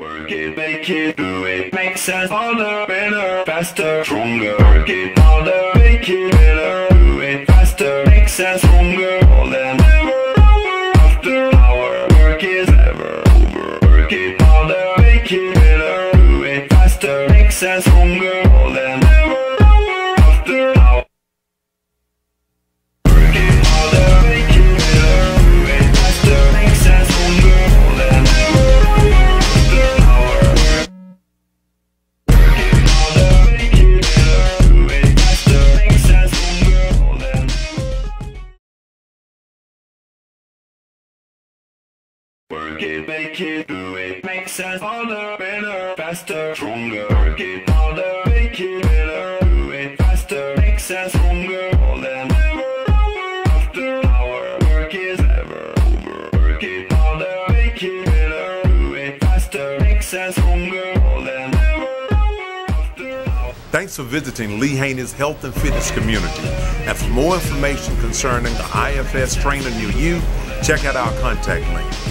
Work it, make it, do it, makes us harder, better, faster, stronger. Work it harder, make it better, do it faster, makes us stronger. More than ever, hour after hour, work is ever over. Work it harder, make it better, do it faster, makes us stronger. Work it, make it, do it, makes us harder, better, faster, stronger. Work it harder, make it better, do it faster, makes us stronger. More than ever, hour after hour, work is ever over. Work it harder, make it better, do it faster, makes us stronger. More than ever. Thanks for visiting Lee Haney's Health and Fitness Community. And for more information concerning the IFS trainer near you, check out our contact link.